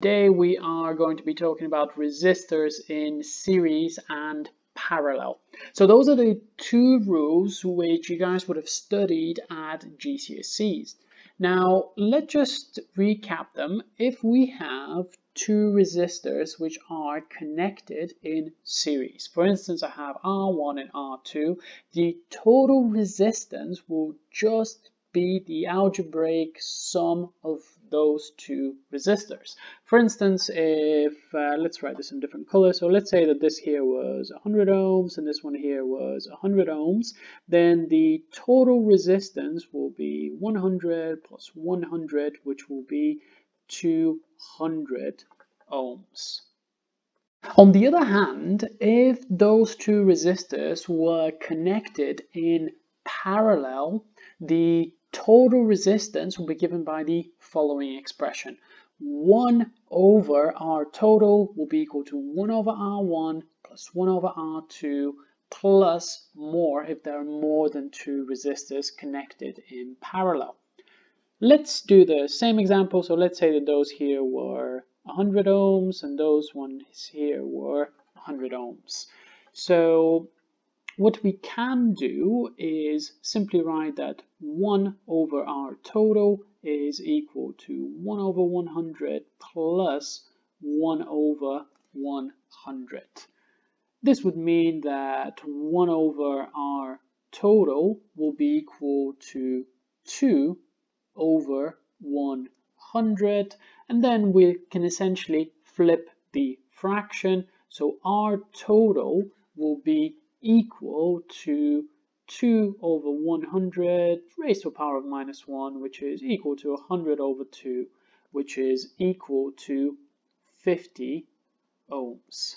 Today we are going to be talking about resistors in series and parallel. So those are the two rules which you guys would have studied at GCSEs. Now let's just recap them. If we have two resistors which are connected in series, for instance I have R1 and R2, the total resistance will just be the algebraic sum of those two resistors. For instance, if uh, let's write this in different colors. So let's say that this here was 100 ohms and this one here was 100 ohms, then the total resistance will be 100 plus 100, which will be 200 ohms. On the other hand, if those two resistors were connected in parallel, the total resistance will be given by the following expression. 1 over R total will be equal to 1 over R1 plus 1 over R2 plus more if there are more than two resistors connected in parallel. Let's do the same example. So let's say that those here were 100 ohms and those ones here were 100 ohms. So what we can do is simply write that 1 over R total is equal to 1 over 100 plus 1 over 100. This would mean that 1 over R total will be equal to 2 over 100 and then we can essentially flip the fraction so R total will be equal to 2 over 100 raised to a power of minus 1, which is equal to 100 over 2, which is equal to 50 ohms.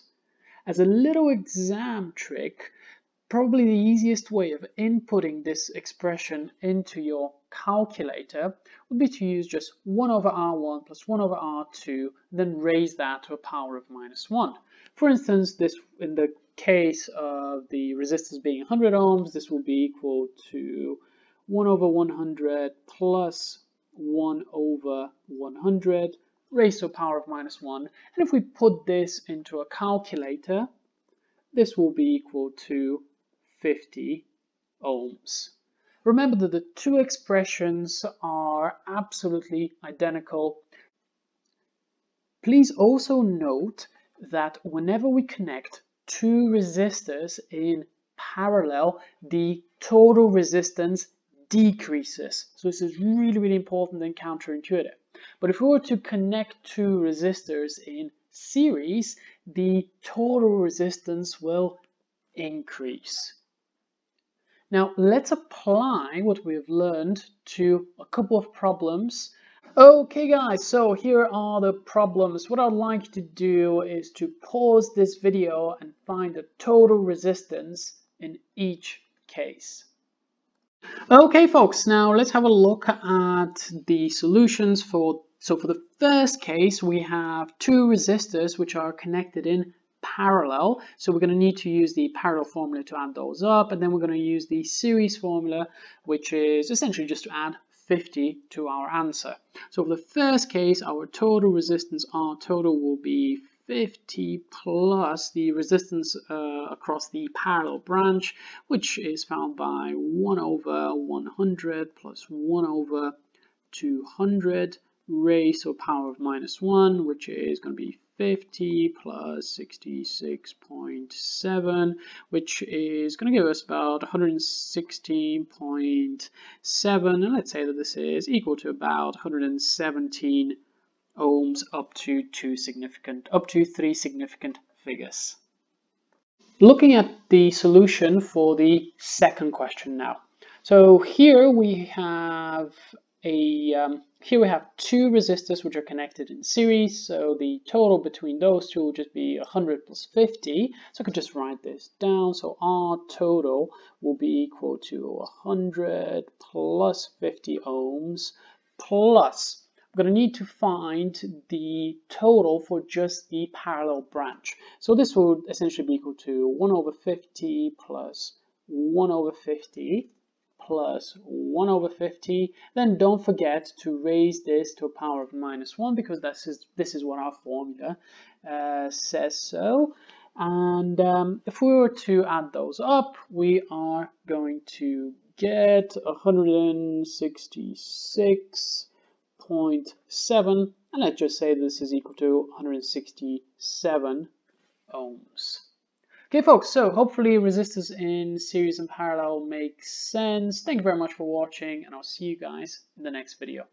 As a little exam trick, probably the easiest way of inputting this expression into your calculator would be to use just 1 over r1 plus 1 over r2, then raise that to a power of minus 1. For instance, this in the case of the resistance being 100 ohms, this will be equal to 1 over 100 plus 1 over 100 raised to a power of minus 1. And if we put this into a calculator, this will be equal to 50 ohms. Remember that the two expressions are absolutely identical. Please also note that whenever we connect two resistors in parallel, the total resistance decreases. So this is really, really important and counterintuitive. But if we were to connect two resistors in series, the total resistance will increase. Now let's apply what we've learned to a couple of problems Okay guys, so here are the problems. What I'd like to do is to pause this video and find the total resistance in each case. Okay folks, now let's have a look at the solutions for, so for the first case we have two resistors which are connected in parallel. So we're going to need to use the parallel formula to add those up and then we're going to use the series formula which is essentially just to add 50 to our answer. So for the first case, our total resistance R total will be 50 plus the resistance uh, across the parallel branch, which is found by 1 over 100 plus 1 over 200 raised to a power of minus 1, which is going to be 50 plus 66.7, which is going to give us about 116.7, and let's say that this is equal to about 117 ohms up to two significant, up to three significant figures. Looking at the solution for the second question now. So here we have a um, here we have two resistors which are connected in series, so the total between those two will just be 100 plus 50. So I could just write this down. So R total will be equal to 100 plus 50 ohms plus I'm going to need to find the total for just the parallel branch. So this would essentially be equal to 1 over 50 plus 1 over 50 plus 1 over 50. Then don't forget to raise this to a power of minus 1 because this is, this is what our formula uh, says so. And um, if we were to add those up, we are going to get 166.7 and let's just say this is equal to 167 ohms. Okay folks, so hopefully resistors in series and parallel makes sense. Thank you very much for watching and I'll see you guys in the next video.